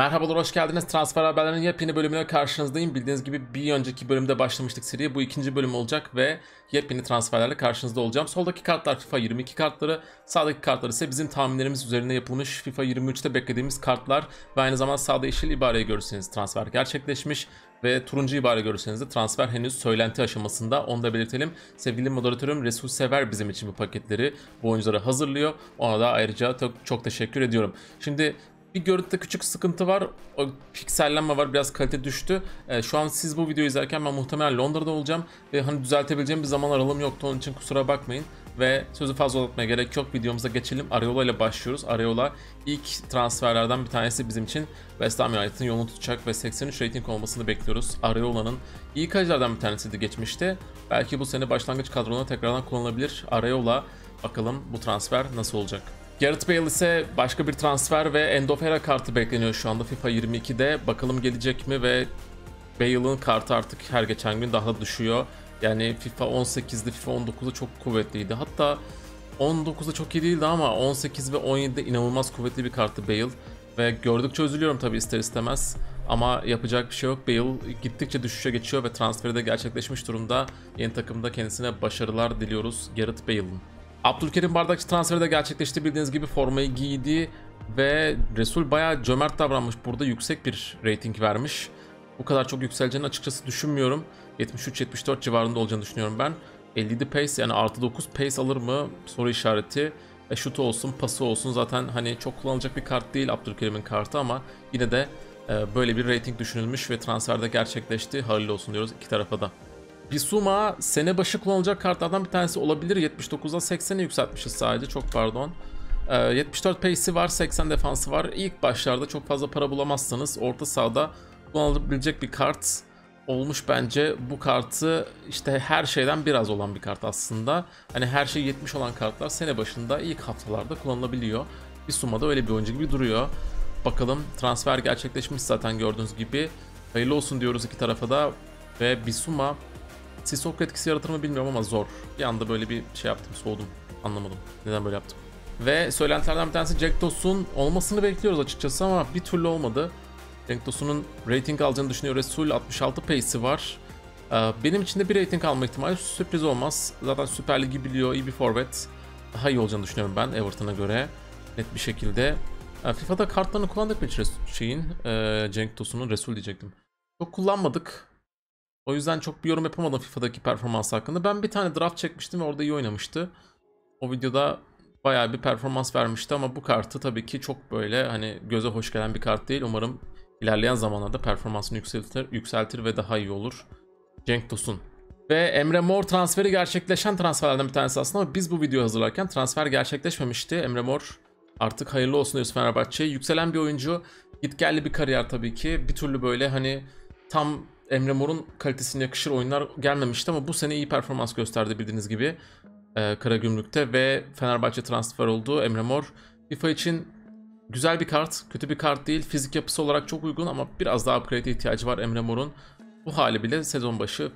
Merhabalar, hoş geldiniz. Transfer haberlerinin yepyeni bölümüne karşınızdayım. Bildiğiniz gibi bir önceki bölümde başlamıştık seriye. Bu ikinci bölüm olacak ve yepyeni transferlerle karşınızda olacağım. Soldaki kartlar FIFA 22 kartları, sağdaki kartlar ise bizim tahminlerimiz üzerine yapılmış FIFA 23'te beklediğimiz kartlar ve aynı zamanda sağda yeşil ibareyi görürseniz transfer gerçekleşmiş ve turuncu ibare görürseniz de transfer henüz söylenti aşamasında. Onu da belirtelim. Sevgili moderatörüm Resul Sever bizim için bu paketleri, bu oyuncuları hazırlıyor. Ona da ayrıca çok, çok teşekkür ediyorum. Şimdi bir görüntüde küçük sıkıntı var. O piksellenme var. Biraz kalite düştü. Ee, şu an siz bu videoyu izlerken ben muhtemelen Londra'da olacağım. Ve hani düzeltebileceğim bir zaman aralığım yoktu. Onun için kusura bakmayın. Ve sözü fazla uzatmaya gerek yok. Videomuza geçelim. Areola ile başlıyoruz. Areola ilk transferlerden bir tanesi bizim için West Ham United'ın yolunu tutacak ve 83 rating olmasını bekliyoruz. Areola'nın iyi kalecilerden bir tanesiydi geçmişte. Belki bu sene başlangıç kadrona tekrardan kullanılabilir. Areola bakalım bu transfer nasıl olacak. Gareth Bale ise başka bir transfer ve Endofera kartı bekleniyor şu anda FIFA 22'de. Bakalım gelecek mi ve Bale'ın kartı artık her geçen gün daha düşüyor. Yani FIFA 18'de FIFA 19'da çok kuvvetliydi. Hatta 19'da çok iyi değildi ama 18 ve 17'de inanılmaz kuvvetli bir kartı Bale. Ve gördükçe üzülüyorum tabi ister istemez. Ama yapacak bir şey yok. Bale gittikçe düşüşe geçiyor ve transferi de gerçekleşmiş durumda. Yeni takımda kendisine başarılar diliyoruz Gareth Bale'ın. Abdülkerim Bardakçı transferi de gerçekleşti bildiğiniz gibi formayı giydi ve Resul bayağı cömert davranmış. Burada yüksek bir rating vermiş. Bu kadar çok yükseleceğini açıkçası düşünmüyorum. 73-74 civarında olacağını düşünüyorum ben. 57 pace yani artı 9 pace alır mı soru işareti. E, şutu olsun, pası olsun zaten hani çok kullanılacak bir kart değil Abdülkerim'in kartı ama yine de e, böyle bir rating düşünülmüş ve transferde gerçekleşti. Hayırlı olsun diyoruz iki tarafa da. Bisuma sene başı kullanılacak kartlardan bir tanesi olabilir. 79'a 80'e yükseltmişiz sadece. Çok pardon. Ee, 74 pace'i var, 80 defansı var. İlk başlarda çok fazla para bulamazsanız orta sahada kullanılabilecek bir kart olmuş bence. Bu kartı işte her şeyden biraz olan bir kart aslında. Hani her şey 70 olan kartlar sene başında ilk haftalarda kullanılabiliyor. Bisuma da öyle bir oyuncu gibi duruyor. Bakalım transfer gerçekleşmiş zaten gördüğünüz gibi. Hayırlı olsun diyoruz iki tarafa da. Ve Bisuma Sissoko etkisi yaratır mı bilmiyorum ama zor. Bir anda böyle bir şey yaptım, soğudum. Anlamadım neden böyle yaptım. Ve söylentilerden bir tanesi Jack Dawson olmasını bekliyoruz açıkçası ama bir türlü olmadı. Jack Dawson'un rating alacağını düşünüyor. Resul 66 pace'i var. Ee, benim için de bir rating alma ihtimali sürpriz olmaz. Zaten Süper Ligi biliyor, iyi bir forvet. Daha iyi olacağını düşünüyorum ben Everton'a göre. Net bir şekilde. Ee, FIFA'da kartlarını kullandık bir şeyin. Ee, Cenk Tosun'un Resul diyecektim. Çok kullanmadık. O yüzden çok bir yorum yapamadım FIFA'daki performans hakkında. Ben bir tane draft çekmiştim ve orada iyi oynamıştı. O videoda bayağı bir performans vermişti ama bu kartı tabii ki çok böyle hani göze hoş gelen bir kart değil. Umarım ilerleyen zamanlarda performansını yükseltir, yükseltir ve daha iyi olur. Cenk Tosun. Ve Emre Mor transferi gerçekleşen transferlerden bir tanesi aslında ama biz bu videoyu hazırlarken transfer gerçekleşmemişti. Emre Mor artık hayırlı olsun diyoruz Fenerbahçe'ye. Yükselen bir oyuncu. Gitgelli bir kariyer tabii ki. Bir türlü böyle hani tam Emre Mor'un kalitesine yakışır oyunlar gelmemişti ama bu sene iyi performans gösterdi bildiğiniz gibi e, Karagümrük'te ve Fenerbahçe transfer oldu. Emre Mor FIFA için güzel bir kart, kötü bir kart değil. Fizik yapısı olarak çok uygun ama biraz daha upgrade'e ihtiyacı var Emre Mor'un. Bu hali bile sezon başı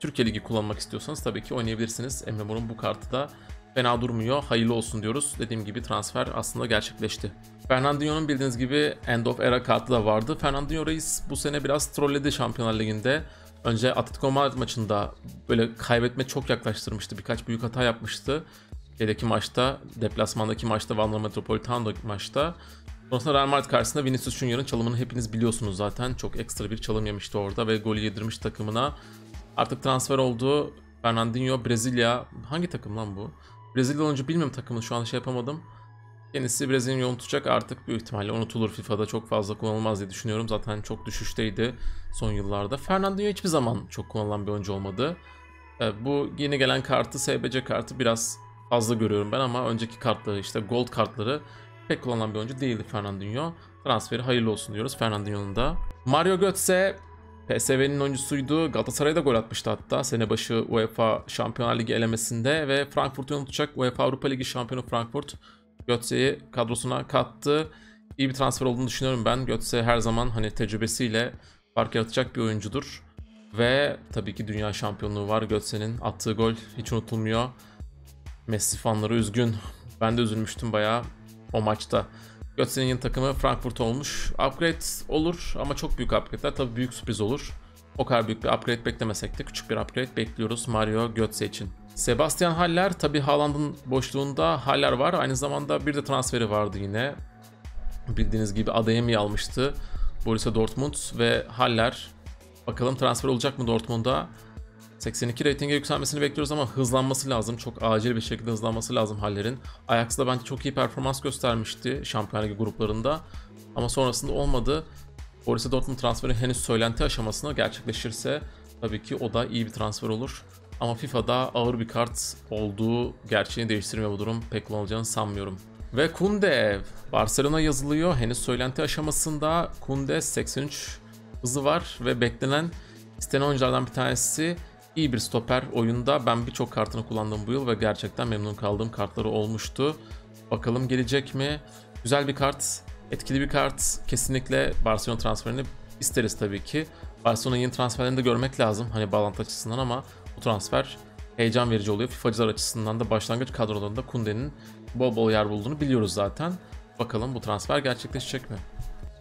Türkiye Ligi kullanmak istiyorsanız tabii ki oynayabilirsiniz. Emre Mor'un bu kartı da fena durmuyor. Hayırlı olsun diyoruz. Dediğim gibi transfer aslında gerçekleşti. Fernandinho'nun bildiğiniz gibi End of Era kartı da vardı. Fernandinho Reis bu sene biraz trolledi Şampiyonlar Ligi'nde. Önce Atletico Madrid maçında böyle kaybetme çok yaklaştırmıştı. Birkaç büyük hata yapmıştı. Şeydeki maçta, deplasmandaki maçta, Vanla Metropolitano'daki maçta. Sonrasında Real Madrid karşısında Vinicius Junior'ın çalımını hepiniz biliyorsunuz zaten. Çok ekstra bir çalım yemişti orada ve golü yedirmiş takımına. Artık transfer oldu. Fernandinho Brezilya. Hangi takım lan bu? Brezilya oyuncu bilmiyorum takımını şu an şey yapamadım. Kendisi Brezilya'nın yolunu tutacak artık büyük ihtimalle unutulur FIFA'da çok fazla kullanılmaz diye düşünüyorum. Zaten çok düşüşteydi son yıllarda. Fernandinho hiçbir zaman çok kullanılan bir oyuncu olmadı. E, bu yeni gelen kartı SBC kartı biraz fazla görüyorum ben ama önceki kartları işte gold kartları pek kullanılan bir oyuncu değildi Fernandinho. Transferi hayırlı olsun diyoruz Fernandinho'nun da. Mario Götze PSV'nin oyuncusuydu. Galatasaray'da gol atmıştı hatta sene başı UEFA Şampiyonlar Ligi elemesinde ve Frankfurt'u unutacak UEFA Avrupa Ligi şampiyonu Frankfurt Götze'yi kadrosuna kattı. İyi bir transfer olduğunu düşünüyorum ben. Götze her zaman hani tecrübesiyle fark yaratacak bir oyuncudur. Ve tabii ki dünya şampiyonluğu var. Götze'nin attığı gol hiç unutulmuyor. Messi fanları üzgün. Ben de üzülmüştüm bayağı o maçta. Götze'nin yeni takımı Frankfurt olmuş. Upgrade olur ama çok büyük upgrade'ler. Tabii büyük sürpriz olur. O kadar büyük bir upgrade beklemesek de küçük bir upgrade bekliyoruz Mario Götze için. Sebastian Haller tabii Haaland'ın boşluğunda Haller var. Aynı zamanda bir de transferi vardı yine. Bildiğiniz gibi Adeyemi almıştı. Borussia Dortmund ve Haller. Bakalım transfer olacak mı Dortmund'a? 82 reytinge yükselmesini bekliyoruz ama hızlanması lazım. Çok acil bir şekilde hızlanması lazım Haller'in. Ajax'da bence çok iyi performans göstermişti Şampiyonlar Ligi gruplarında. Ama sonrasında olmadı. Borussia Dortmund transferi henüz söylenti aşamasına gerçekleşirse tabii ki o da iyi bir transfer olur. Ama FIFA'da ağır bir kart olduğu gerçeğini değiştirmiyor bu durum. Pek kullanılacağını sanmıyorum. Ve Kunde Barcelona yazılıyor. Henüz söylenti aşamasında Kunde 83 hızı var ve beklenen istenen oyunculardan bir tanesi iyi bir stoper oyunda. Ben birçok kartını kullandım bu yıl ve gerçekten memnun kaldığım kartları olmuştu. Bakalım gelecek mi? Güzel bir kart, etkili bir kart. Kesinlikle Barcelona transferini isteriz tabii ki. Barcelona'nın yeni transferlerini de görmek lazım. Hani bağlantı açısından ama bu transfer heyecan verici oluyor. FIFA'cılar açısından da başlangıç kadrolarında Kunde'nin bol bol yer bulduğunu biliyoruz zaten. Bakalım bu transfer gerçekleşecek mi?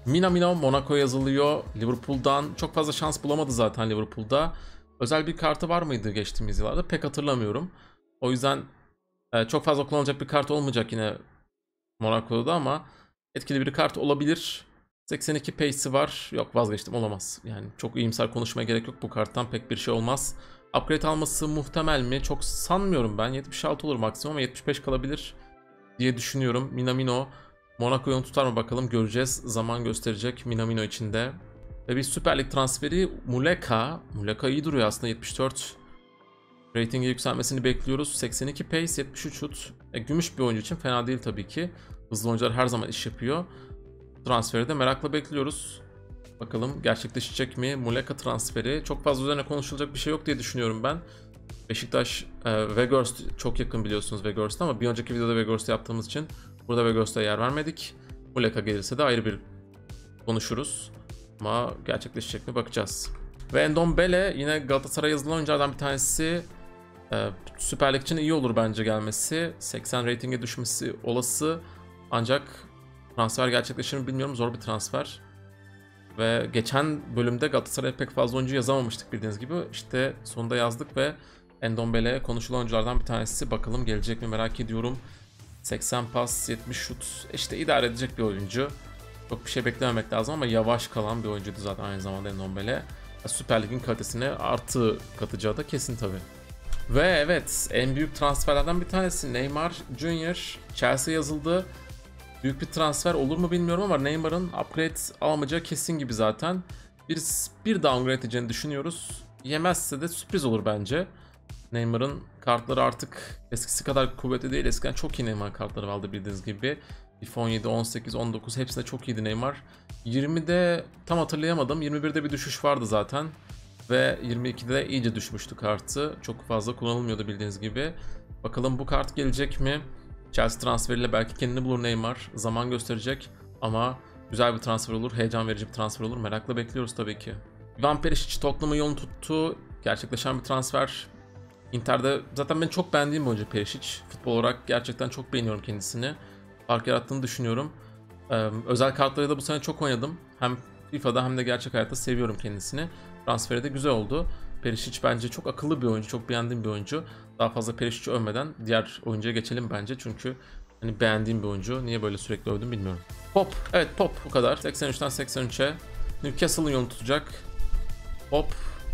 Minamino Monaco yazılıyor. Liverpool'dan çok fazla şans bulamadı zaten Liverpool'da. Özel bir kartı var mıydı geçtiğimiz yıllarda? Pek hatırlamıyorum. O yüzden e, çok fazla kullanılacak bir kart olmayacak yine Monaco'da ama etkili bir kart olabilir. 82 pace'i var. Yok vazgeçtim olamaz. Yani çok iyimser konuşmaya gerek yok bu karttan pek bir şey olmaz. Upgrade alması muhtemel mi? Çok sanmıyorum ben. 76 olur maksimum ama 75 kalabilir diye düşünüyorum. Minamino Monaco'yu tutar mı bakalım göreceğiz. Zaman gösterecek Minamino için de. Ve bir Süper Lig transferi Muleka. Muleka iyi duruyor aslında 74 ratingi yükselmesini bekliyoruz. 82 pace, 73 şut. E, gümüş bir oyuncu için fena değil tabii ki. Hızlı oyuncular her zaman iş yapıyor. Transferi de merakla bekliyoruz. Bakalım gerçekleşecek mi? Muleka transferi. Çok fazla üzerine konuşulacak bir şey yok diye düşünüyorum ben. Beşiktaş e, Weghorst çok yakın biliyorsunuz Weghorst'a ama bir önceki videoda Weghorst yaptığımız için burada Weghorst'a yer vermedik. Muleka gelirse de ayrı bir konuşuruz. Ama gerçekleşecek mi bakacağız. Ve Endombele yine Galatasaray yazılan oyunculardan bir tanesi. Ee, Süper Lig için iyi olur bence gelmesi. 80 reytinge düşmesi olası. Ancak transfer gerçekleşir mi bilmiyorum. Zor bir transfer. Ve geçen bölümde Galatasaray'a pek fazla oyuncu yazamamıştık bildiğiniz gibi. İşte sonunda yazdık ve Endombele konuşulan oyunculardan bir tanesi. Bakalım gelecek mi merak ediyorum. 80 pas, 70 şut. İşte idare edecek bir oyuncu. Çok bir şey beklememek lazım ama yavaş kalan bir oyuncuydu zaten aynı zamanda Ndombele. Süper Lig'in kalitesine artı katacağı da kesin tabi. Ve evet en büyük transferlerden bir tanesi Neymar Junior Chelsea yazıldı. Büyük bir transfer olur mu bilmiyorum ama Neymar'ın upgrade alamayacağı kesin gibi zaten. Bir, bir downgrade edeceğini düşünüyoruz. Yemezse de sürpriz olur bence. Neymar'ın kartları artık eskisi kadar kuvvetli değil. Eskiden çok iyi Neymar kartları vardı bildiğiniz gibi. FIFA 17, 18, 19 hepsinde çok iyiydi Neymar. 20'de tam hatırlayamadım. 21'de bir düşüş vardı zaten. Ve 22'de iyice düşmüştü kartı. Çok fazla kullanılmıyordu bildiğiniz gibi. Bakalım bu kart gelecek mi? Chelsea transferiyle belki kendini bulur Neymar. Zaman gösterecek ama güzel bir transfer olur. Heyecan verici bir transfer olur. Merakla bekliyoruz tabii ki. Van Perisic Tottenham'ı yolunu tuttu. Gerçekleşen bir transfer. Inter'de zaten ben çok beğendiğim bir oyuncu Perisic. Futbol olarak gerçekten çok beğeniyorum kendisini fark yarattığını düşünüyorum. Ee, özel kartları da bu sene çok oynadım. Hem FIFA'da hem de gerçek hayatta seviyorum kendisini. Transferi de güzel oldu. Perisic bence çok akıllı bir oyuncu, çok beğendiğim bir oyuncu. Daha fazla Perisic'i övmeden diğer oyuncuya geçelim bence çünkü hani beğendiğim bir oyuncu. Niye böyle sürekli övdüm bilmiyorum. Pop, evet Pop bu kadar. 83'ten 83'e. Newcastle'ın yolunu tutacak. Pop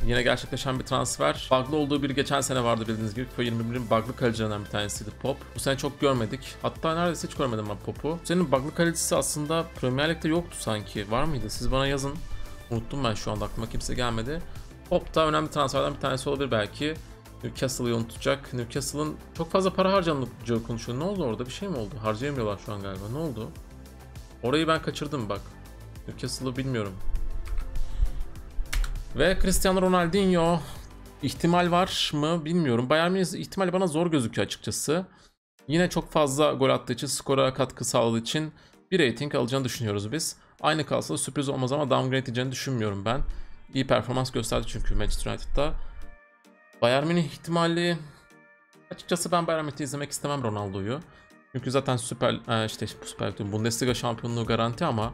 Yine gerçekleşen bir transfer. Bug'lı olduğu bir geçen sene vardı bildiğiniz gibi. FIFA 21'in bug'lı kalecilerinden bir tanesiydi Pop. Bu sene çok görmedik. Hatta neredeyse hiç görmedim ben Pop'u. Senin bug'lı kalecisi aslında Premier Lig'de yoktu sanki. Var mıydı? Siz bana yazın. Unuttum ben şu anda aklıma kimse gelmedi. Pop da önemli transferden bir tanesi olabilir belki. Newcastle'ı unutacak. Newcastle'ın çok fazla para harcanacağı konuşuyor. Ne oldu orada? Bir şey mi oldu? Harcayamıyorlar şu an galiba. Ne oldu? Orayı ben kaçırdım bak. Newcastle'ı bilmiyorum. Ve Cristiano Ronaldinho ihtimal var mı bilmiyorum. Bayern Münih ihtimali bana zor gözüküyor açıkçası. Yine çok fazla gol attığı için, skora katkı sağladığı için bir rating alacağını düşünüyoruz biz. Aynı kalsa sürpriz olmaz ama downgrade edeceğini düşünmüyorum ben. İyi performans gösterdi çünkü Manchester United'da. Bayern Münih ihtimali... Açıkçası ben Bayern Münih'te izlemek istemem Ronaldo'yu. Çünkü zaten Süper e, işte Süper Bundesliga şampiyonluğu garanti ama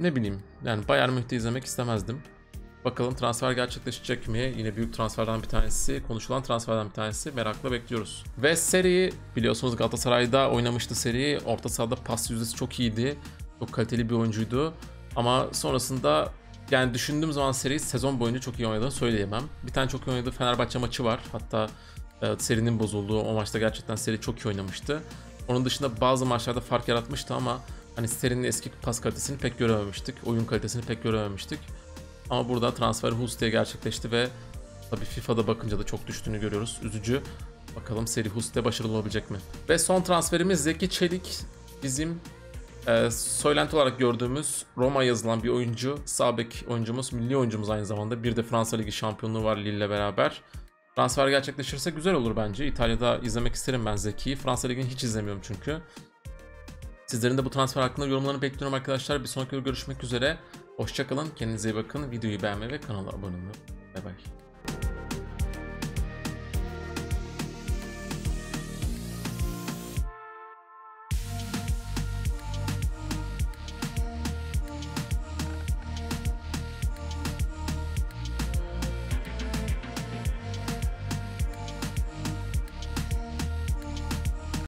ne bileyim yani Bayern Münih'te izlemek istemezdim. Bakalım transfer gerçekleşecek mi? Yine büyük transferden bir tanesi, konuşulan transferden bir tanesi. Merakla bekliyoruz. Ve seri biliyorsunuz Galatasaray'da oynamıştı seri. Orta sahada pas yüzdesi çok iyiydi. Çok kaliteli bir oyuncuydu. Ama sonrasında yani düşündüğüm zaman seri sezon boyunca çok iyi oynadığını söyleyemem. Bir tane çok iyi oynadığı Fenerbahçe maçı var. Hatta e, serinin bozulduğu o maçta gerçekten seri çok iyi oynamıştı. Onun dışında bazı maçlarda fark yaratmıştı ama hani serinin eski pas kalitesini pek görememiştik. Oyun kalitesini pek görememiştik. Ama burada transfer Hus diye gerçekleşti ve tabii FIFA'da bakınca da çok düştüğünü görüyoruz. Üzücü. Bakalım seri Hus'te başarılı olabilecek mi? Ve son transferimiz Zeki Çelik. Bizim e, söylenti olarak gördüğümüz Roma yazılan bir oyuncu. Sağ bek oyuncumuz, milli oyuncumuz aynı zamanda. Bir de Fransa Ligi şampiyonluğu var Lille ile beraber. Transfer gerçekleşirse güzel olur bence. İtalya'da izlemek isterim ben Zeki'yi. Fransa Ligi'ni hiç izlemiyorum çünkü. Sizlerin de bu transfer hakkında yorumlarını bekliyorum arkadaşlar. Bir sonraki görüşmek üzere. Hoşçakalın, kendinize iyi bakın. Videoyu beğenmeyi ve kanala abone olmayı. Bay bay.